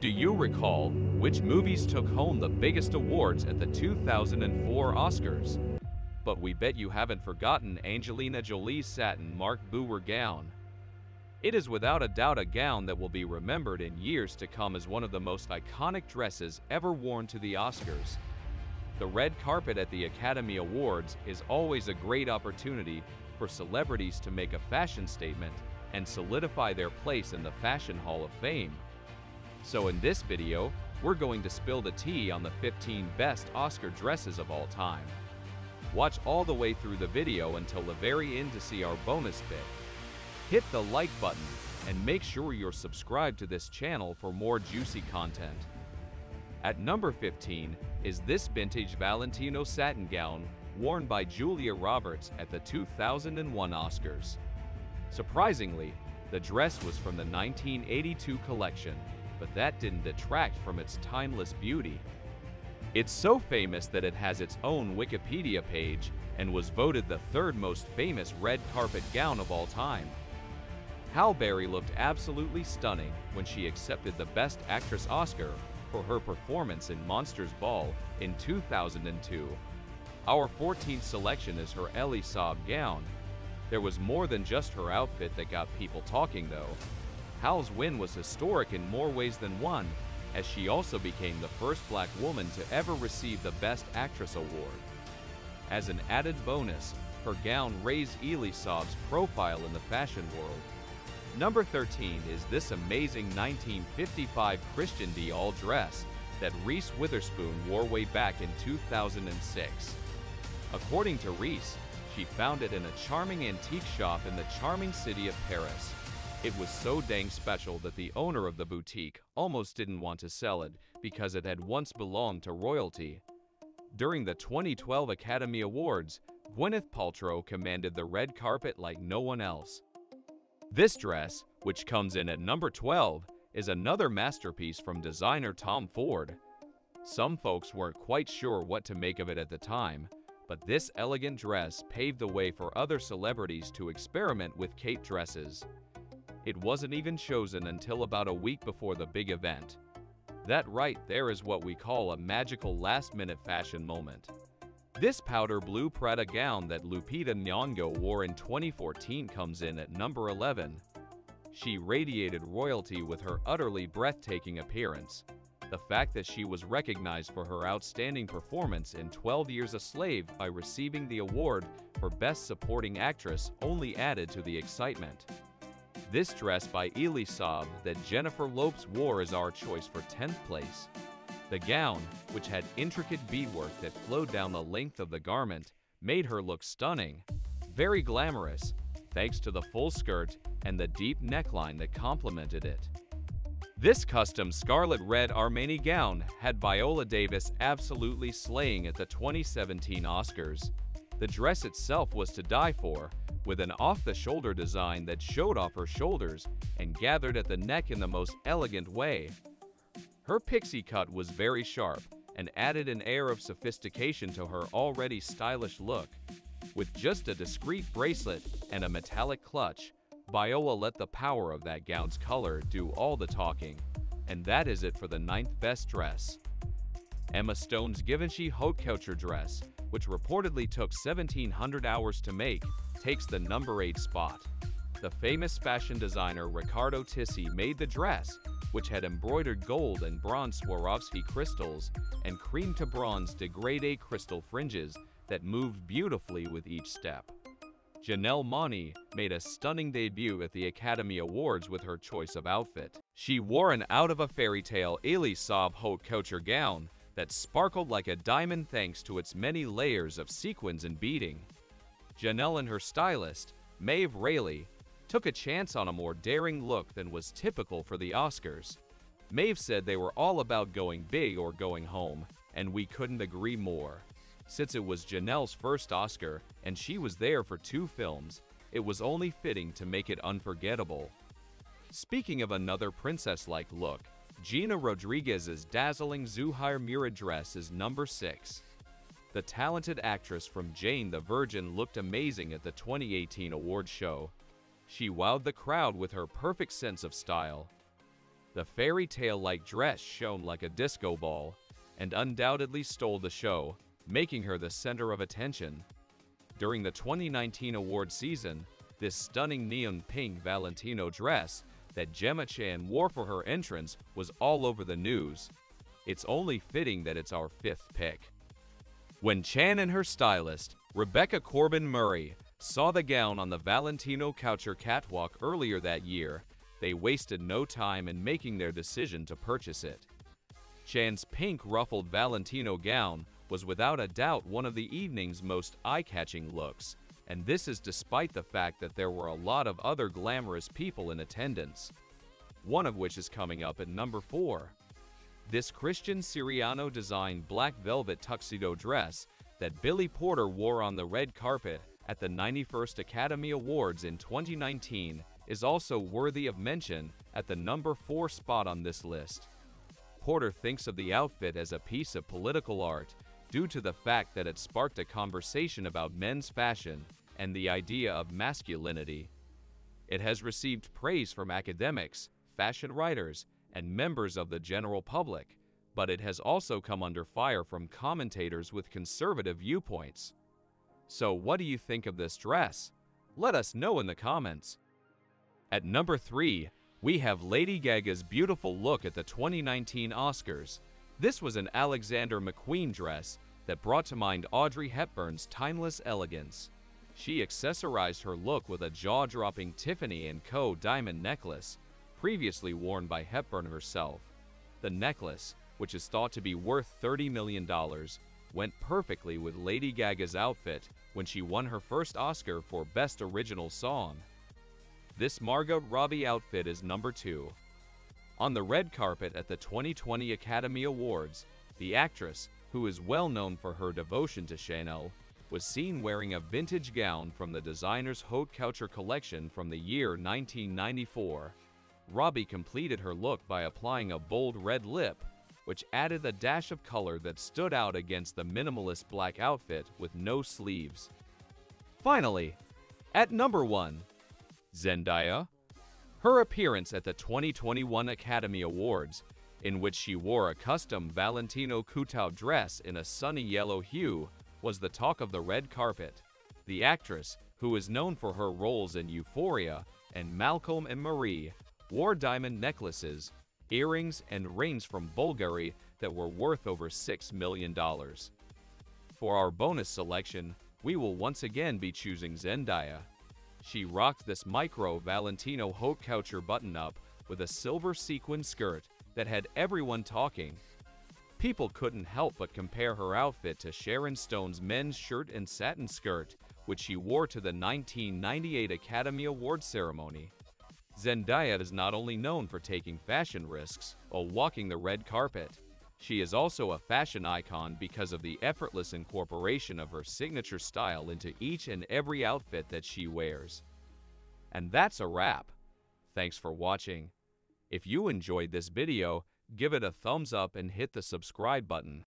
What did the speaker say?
Do you recall which movies took home the biggest awards at the 2004 Oscars? But we bet you haven't forgotten Angelina Jolie's satin Marc Bouwer gown. It is without a doubt a gown that will be remembered in years to come as one of the most iconic dresses ever worn to the Oscars. The red carpet at the Academy Awards is always a great opportunity for celebrities to make a fashion statement and solidify their place in the Fashion Hall of Fame. So in this video, we're going to spill the tea on the 15 best Oscar dresses of all time. Watch all the way through the video until the very end to see our bonus bit. Hit the like button and make sure you're subscribed to this channel for more juicy content. At number 15 is this vintage Valentino satin gown worn by Julia Roberts at the 2001 Oscars. Surprisingly, the dress was from the 1982 collection, but that didn't detract from its timeless beauty. It's so famous that it has its own Wikipedia page and was voted the third most famous red carpet gown of all time. Halle Berry looked absolutely stunning when she accepted the Best Actress Oscar for her performance in Monsters Ball in 2002. Our 14th selection is her Elie Saab gown. There was more than just her outfit that got people talking though. Hal's win was historic in more ways than one, as she also became the first black woman to ever receive the Best Actress award. As an added bonus, her gown raised Saab's profile in the fashion world. Number 13 is this amazing 1955 Christian Dior dress that Reese Witherspoon wore way back in 2006. According to Reese, she found it in a charming antique shop in the charming city of Paris. It was so dang special that the owner of the boutique almost didn't want to sell it because it had once belonged to royalty. During the 2012 Academy Awards, Gwyneth Paltrow commanded the red carpet like no one else. This dress, which comes in at number 12, is another masterpiece from designer Tom Ford. Some folks weren't quite sure what to make of it at the time, but this elegant dress paved the way for other celebrities to experiment with cape dresses. It wasn't even chosen until about a week before the big event. That right there is what we call a magical last-minute fashion moment. This powder blue Prada gown that Lupita Nyong'o wore in 2014 comes in at number 11. She radiated royalty with her utterly breathtaking appearance. The fact that she was recognized for her outstanding performance in 12 Years a Slave by receiving the award for Best Supporting Actress only added to the excitement. This dress by Elie Saab that Jennifer Lopez wore is our choice for 10th place. The gown, which had intricate beadwork that flowed down the length of the garment, made her look stunning, very glamorous, thanks to the full skirt and the deep neckline that complemented it. This custom scarlet red Armani gown had Viola Davis absolutely slaying at the 2017 Oscars. The dress itself was to die for, with an off-the-shoulder design that showed off her shoulders and gathered at the neck in the most elegant way. Her pixie cut was very sharp and added an air of sophistication to her already stylish look. With just a discreet bracelet and a metallic clutch, Viola let the power of that gown's color do all the talking, and that is it for the ninth best dress. Emma Stone's Givenchy Haute Couture dress, which reportedly took 1700 hours to make, takes the number 8 spot. The famous fashion designer Riccardo Tisci made the dress, which had embroidered gold and bronze Swarovski crystals and cream to bronze degradé crystal fringes that moved beautifully with each step. Janelle Monáe made a stunning debut at the Academy Awards with her choice of outfit. She wore an out-of-a-fairy-tale Elie Saab haute couture gown that sparkled like a diamond thanks to its many layers of sequins and beading. Janelle and her stylist, Maeve Reilly, took a chance on a more daring look than was typical for the Oscars. Maeve said they were all about going big or going home, and we couldn't agree more. Since it was Janelle's first Oscar, and she was there for two films, it was only fitting to make it unforgettable. Speaking of another princess-like look, Gina Rodriguez's dazzling Zuhair Murad dress is number 6. The talented actress from Jane the Virgin looked amazing at the 2018 award show. She wowed the crowd with her perfect sense of style. The fairy tale-like dress shone like a disco ball and undoubtedly stole the show, making her the center of attention. During the 2019 award season, this stunning neon pink Valentino dress that Gemma Chan wore for her entrance was all over the news. It's only fitting that it's our fifth pick. When Chan and her stylist, Rebecca Corbin Murray, saw the gown on the Valentino Couture catwalk earlier that year, they wasted no time in making their decision to purchase it. Chan's pink ruffled Valentino gown was without a doubt one of the evening's most eye-catching looks, and this is despite the fact that there were a lot of other glamorous people in attendance, one of which is coming up at number 4. This Christian Siriano designed black velvet tuxedo dress that Billy Porter wore on the red carpet at the 91st Academy Awards in 2019 is also worthy of mention at the number 4 spot on this list. Porter thinks of the outfit as a piece of political art due to the fact that it sparked a conversation about men's fashion and the idea of masculinity. It has received praise from academics, fashion writers, and members of the general public, but it has also come under fire from commentators with conservative viewpoints. So what do you think of this dress? Let us know in the comments. At number 3, we have Lady Gaga's beautiful look at the 2019 Oscars. This was an Alexander McQueen dress that brought to mind Audrey Hepburn's timeless elegance. She accessorized her look with a jaw-dropping Tiffany & Co. diamond necklace, previously worn by Hepburn herself. The necklace, which is thought to be worth $30 million, went perfectly with Lady Gaga's outfit when she won her first Oscar for Best Original Song. This Margot Robbie outfit is number two. On the red carpet at the 2020 Academy Awards, the actress, who is well known for her devotion to Chanel, was seen wearing a vintage gown from the designer's Haute Couture collection from the year 1994. Robbie completed her look by applying a bold red lip, which added a dash of color that stood out against the minimalist black outfit with no sleeves. Finally, at number 1, Zendaya. Her appearance at the 2021 Academy Awards, in which she wore a custom Valentino Couture dress in a sunny yellow hue, was the talk of the red carpet. The actress, who is known for her roles in Euphoria and Malcolm and Marie, wore diamond necklaces, earrings, and rings from Bulgari that were worth over $6 million. For our bonus selection, we will once again be choosing Zendaya. She rocked this micro Valentino Haute button-up with a silver sequin skirt that had everyone talking. People couldn't help but compare her outfit to Sharon Stone's men's shirt and satin skirt, which she wore to the 1998 Academy Awards ceremony. Zendaya is not only known for taking fashion risks while walking the red carpet, she is also a fashion icon because of the effortless incorporation of her signature style into each and every outfit that she wears. And that's a wrap. Thanks for watching. If you enjoyed this video, give it a thumbs up and hit the subscribe button.